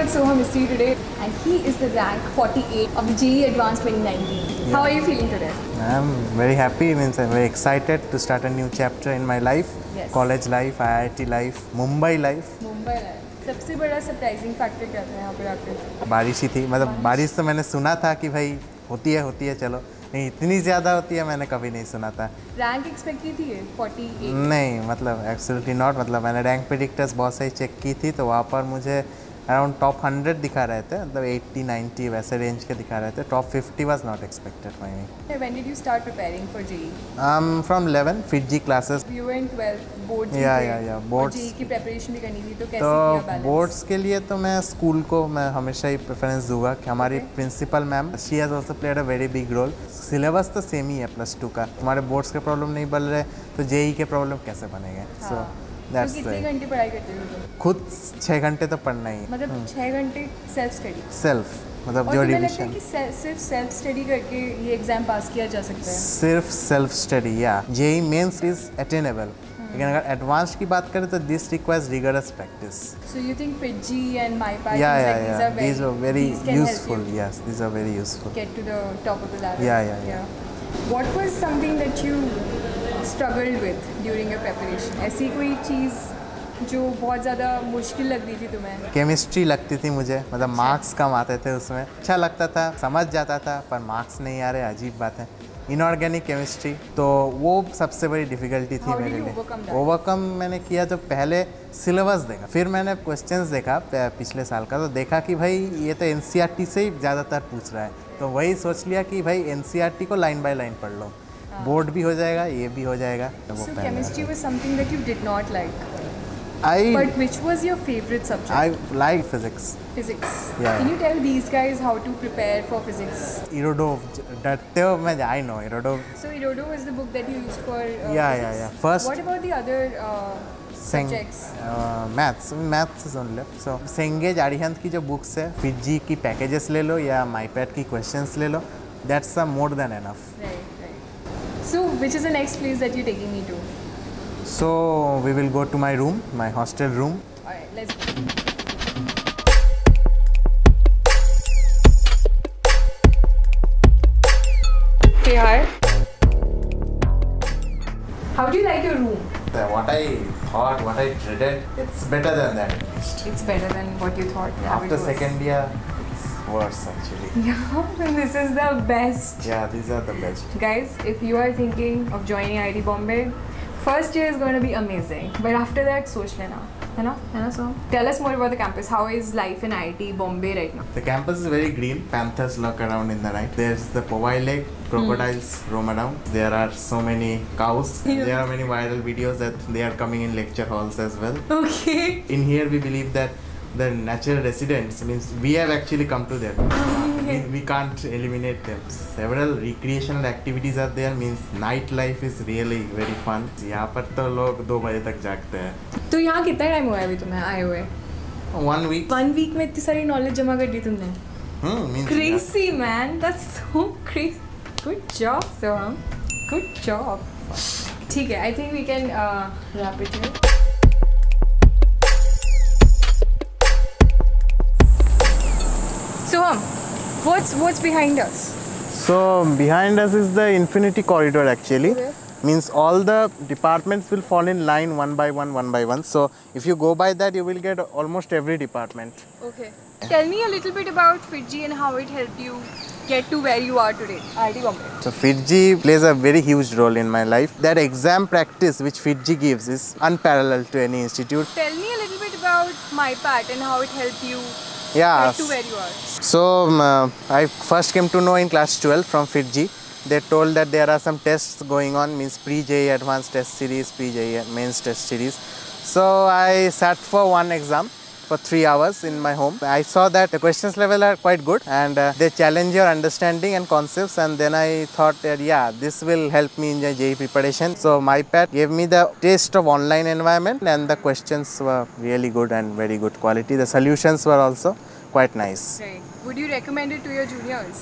with Soham Mystery today, and he is the rank 48 of the JEE Advanced 2019. Yeah. How are you feeling today? I'm very happy, means I'm very excited to start a new chapter in my life. Yes. College life, IIT life, Mumbai life. Mumbai आए सबसे बड़ा surprising factor क्या था यहाँ पर आकर बारिश ही थी मतलब बारिश तो मैंने सुना था कि भाई होती है होती है चलो नहीं इतनी ज़्यादा होती है मैंने कभी नहीं सुना था रैंक एक्सपेक्ट की थी 48 नहीं मतलब एब्सोल्युटली नॉट मतलब मैंने रैंक प्रिडिक्टर्स बहुत सही चेक की थी तो वहाँ पर मुझे अराउंड टॉप हंड्रेड दिखा रहे थे मतलब एट्टी नाइन्टी वैसे रेंज के दिखा रहे थे। Top fifty was not expected my me you start preparing for JEE? I am from eleven FIITJEE classes were in 12 boards. भी Yeah, थे, yeah, yeah, और boards. JEE की प्रिपरेशन भी करनी थी तो कैसे तो बोर्ड्स के लिए तो मैं स्कूल को मैं हमेशा ही प्रेफरेंस दूँगा कि हमारी principal ma'am she has also played a very big role syllabus तो सेम ही है प्लस टू का। हमारे बोर्ड्स के प्रॉब्लम नहीं बन रहे तो जेई के प्रॉब्लम कैसे बनेंगे? सो तो कितने घंटे पढ़ाई करते हो खुद छः घंटे तो पढ़ना ही मतलब छः घंटे सेल्फ स्टडी सेल्फ मतलब जो डिविजन से- सिर्फ़ सेल्फ स्टडी करके ये एग्ज़ाम पास किया जा सकता है? सिर्फ़ सेल्फ स्टडी या जेई मेंस इज़ अटेनेबल लेकिन अगर एडवांस की बात करें तो this requires rigorous practice So you think FitG and MyPad yeah things yeah like these yeah. are very, these are very these can help useful you yes. These are very useful. get to the top of the ladder. Yeah, yeah, during your preparation? ऐसी कोई चीज़ जो बहुत ज़्यादा मुश्किल लग रही थी तुम्हें? केमिस्ट्री लगती थी मुझे। मतलब मार्क्स कम आते थे उसमें। अच्छा लगता था समझ जाता था पर मार्क्स नहीं आ रहे अजीब बात है। इनऑर्गेनिक केमिस्ट्री तो वो सबसे बड़ी डिफ़िकल्टी थी मेरे लिए। ओवरकम मैंने किया तो पहले सिलेबस देखा। फिर मैंने क्वेश्चंस देखा पिछले साल का तो देखा कि भाई ये तो एन से ही ज़्यादातर पूछ रहा है। तो वही सोच लिया कि भाई एन को लाइन बाय लाइन पढ़ लो। बोर्ड भी हो जाएगा ये भी हो जाएगा तो So chemistry was something that you did not like. I But which was your favorite subject? I like physics Physics. Yeah. Can you tell these guys how to prepare for physics? डरते हो मैं I know Irodov So Irodo is the book that you used for uh, Yeah, yeah, physics. yeah. First- What about the other uh, Seng, subjects? Maths maths is only so Cengage Arihant की जो books है Fiji की packages ले लो या माईपैड की questions ले लो that's a more than enough. So, which is the next place that you're taking me to? So, we will go to my room, my hostel room. Alright, let's go. Say hi. How do you like your room? What I thought, what I dreaded, it's better than that. It's better than what you thought. After second year, worse actually. Yeah, this is the best. Yeah, these are the best. Guys, if you are thinking of joining IIT Bombay, first year is going to be amazing. But after that, सोच लेना है ना है ना so tell us more about the campus how is life in IIT Bombay right now The campus is very green. Panthers lurk around in the night. There's the Powai Lake. Crocodiles roam around. There are so many cows. Yeah. There are many viral videos that they are coming in lecture halls as well. okay In here, we believe that the natural residents means we have actually come to them. we, we can't eliminate them. Several recreational activities are there. Means nightlife is really very fun. यहाँ पर तो लोग दो बजे तक जागते हैं. तो यहाँ कितना टाइम हुआ है अभी तुम्हें आए हुए One week. वन वीक में इतनी सारी नॉलेज जमा कर दी तुमने Hmm, means crazy man that's so crazy good job Soham good job ठीक है I think we can uh, wrap it what's what's behind us So behind us is the infinity corridor actually. Okay. Means all the departments will fall in line one by one, one by one. So if you go by that, you will get almost every department. okay tell me a little bit about Fiji and how it helped you get to where you are today Bombay So Fiji plays a very huge role in my life. That exam practice which Fiji gives is unparalleled to any institute. tell me a little bit about my part and how it helped you Yeah. to where you are So um, uh, I first came to know in class 12 from Fiji. They told that there are some tests going on, means pre-JE advanced test series, pre-JE mains test series. So I sat for one exam for three hours in my home. I saw that the questions level are quite good and uh, they challenge your understanding and concepts and then I thought that yeah, this will help me in the JE preparation. So MyPad gave me the taste of online environment and the questions were really good and very good quality. The solutions were also quite nice. right would you recommend it to your juniors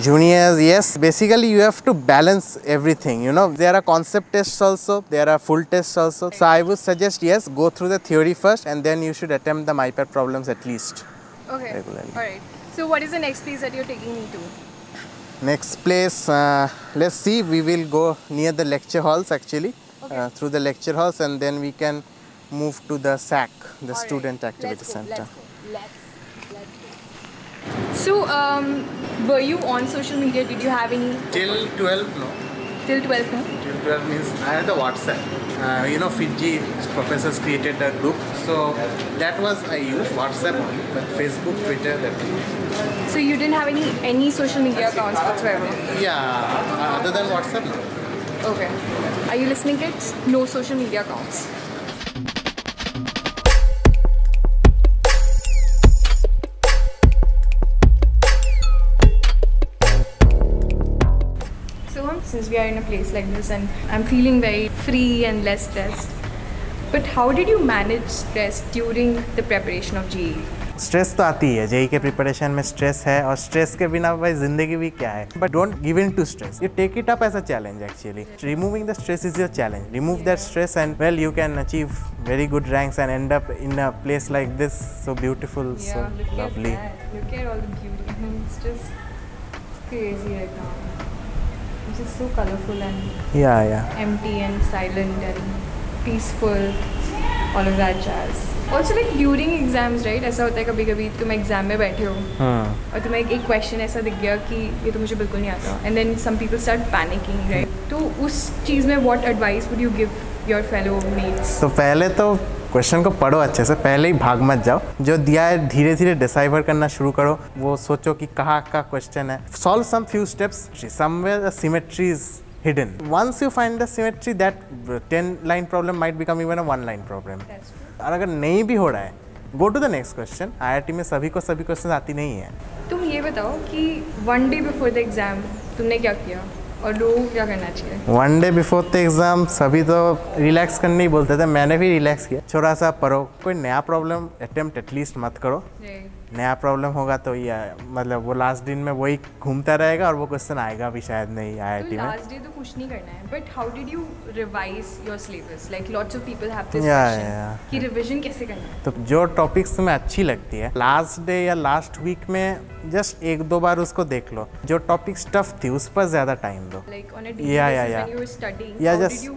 Juniors, yes. Basically, you have to balance everything. You know, there are concept tests also, there are full tests also. So, I would suggest yes, go through the theory first and then you should attempt the MyPad problems at least. Okay. regularly. All right. So what is the next place that you're taking me to? Next place, uh, let's see. We will go near the lecture halls actually, Okay. uh, through the lecture halls, and then we can move to the SAC, the All right. Student Activity let's go, Center. Let's go. Let's. So, um, were you on social media? Did you have any Till 12, no. till 12? No? Till 12 means I had the WhatsApp. Uh, you know, Fiji professors created a group, so that was I used WhatsApp only, but Facebook, Twitter, that. So you didn't have any any social media accounts whatsoever? Yeah, uh, other than WhatsApp, no. Okay. Are you listening, kids? No social media accounts. since we are in a place like this and I'm feeling very free and less stressed, but how did you manage stress during the preparation of GE? Stress तो आती है JEE के preparation में stress है और stress के बिना भाई जिंदगी भी क्या है but don't give in to stress you take it up as a challenge actually removing the stress is your challenge remove that stress and well you can achieve very good ranks and end up in a place like this so beautiful so look lovely at that. Look at all the beauty. It's just it's crazy right now. It's just so colorful and yeah yeah empty and silent and peaceful. All of that jazz. Also like during exams, right? ऐसा होता है कभी कभी तुम exam में बैठे हो hmm. और तुम्हें एक, एक क्वेश्चन ऐसा दिख गया कि ये तो मुझे बिल्कुल नहीं आता and then some people start panicking right तो उस चीज़ में what advice would you give your fellow mates तो पहले तो क्वेश्चन को पढ़ो अच्छे से पहले ही भाग मत जाओ। जो दिया है धीरे धीरे डिसाइवर करना शुरू करो। वो सोचो कि कहाँ का क्वेश्चन है। Solve some few steps somewhere the symmetry is hidden. Once you find the symmetry that 10 line problem might become even a one line problem. और अगर नहीं भी हो रहा है go to the next question IIT में सभी को सभी क्वेश्चन आती नहीं है। तुम ये बताओ कि one day before the exam तुमने क्या किया? और लोगों को क्या करना चाहिए? One day before the exam सभी तो रिलैक्स करने ही बोलते थे। मैंने भी रिलैक्स किया। छोटा सा पढ़ो कोई नया प्रॉब्लम अटेम्प्ट एटलीस्ट मत करो। नया प्रॉब्लम होगा तो ये मतलब वो लास्ट दिन में वही घूमता रहेगा और वो क्वेश्चन आएगा भी शायद नहीं तो आईआईटी में। लास्ट डे तो कुछ नहीं करना है but how did you revise your syllabus like lots of people have this question कि रिवीजन कैसे करना है? तो जो टॉपिक्स तुम्हें अच्छी लगती है लास्ट डे या लास्ट वीक में जस्ट एक दो बार उसको देख लो। जो टॉपिक्स टफ थी उस पर ज़्यादा टाइम दो। Basis yeah, yeah. when you were studying Yeah, how just- did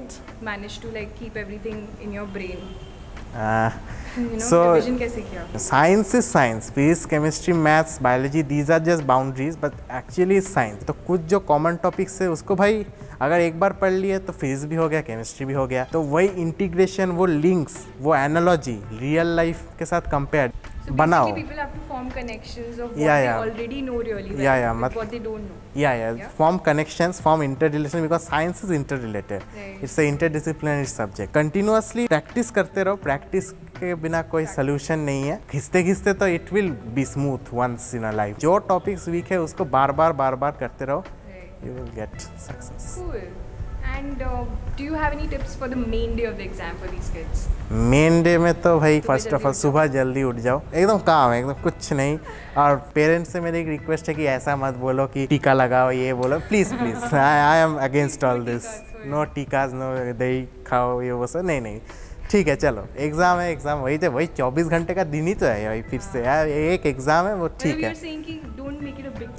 किया? Science is science physics chemistry maths biology these are just boundaries but actually science तो कुछ जो कॉमन टॉपिक्स है उसको भाई अगर एक बार पढ़ लिए तो फिजिक्स भी हो गया केमिस्ट्री भी हो गया। तो वही इंटीग्रेशन वो लिंक्स वो एनालॉजी रियल लाइफ के साथ कंपेयर so बनाओ। basically people have to form connections of what Yeah, they already know really well Yeah, yeah, with what they don't know. Yeah yeah Yeah. Form connections form interrelation because science is interrelated Right. It's a interdisciplinary subject continuously practice करते रहो practice के बिना कोई solution नहीं है। खिंचते खिंचते तो it will be smooth once in a life जो टॉपिक्स वीक है उसको बार बार बार बार करते रहो you will get success and uh, do you have any tips for the main day of the exam for these kids? Main day में तो भाई फ़र्स्ट ऑफ़ ऑल सुबह जल्दी उठ जाओ। एकदम काम है एकदम कुछ नहीं। और पेरेंट्स से मेरी एक रिक्वेस्ट है कि ऐसा मत बोलो कि टीका लगाओ ये बोलो। Please please I am against all this no टीकाज no दही खाओ ये वो सब। नहीं नहीं। ठीक है चलो एग्ज़ाम है एग्ज़ाम वही तो वही चौबीस घंटे का दिन ही तो है भाई फिर से यार एक एग्ज़ाम है वो ठीक मतलब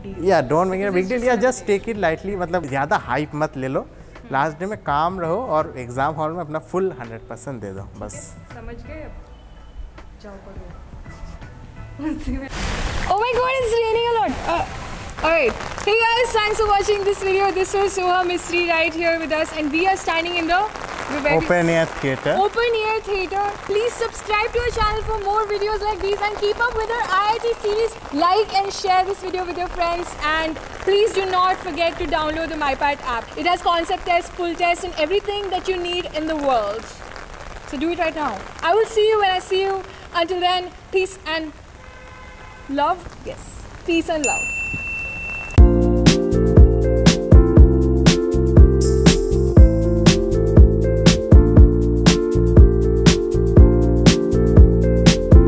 है या don't make it big deal या जस्ट टेक इट लाइटली मतलब ज़्यादा हाइप मत ले लो लास्ट डे में काम रहो और एग्ज़ाम हॉल में अपना फुल हंड्रेड परसेंट दे दो बस समझ गए oh my god it's raining a lot uh, Alright, hey guys, thanks for watching this video. This was Soha Mistry right here with us, and we are standing in the Open Air Theatre. Open Air Theatre. Please subscribe to our channel for more videos like these and keep up with our IIT series. Like and share this video with your friends and please do not forget to download the MyPad app. It has concept tests, full tests and everything that you need in the world. So do it right now. I will see you when I see you. Until then, peace and love. Yes, peace and love.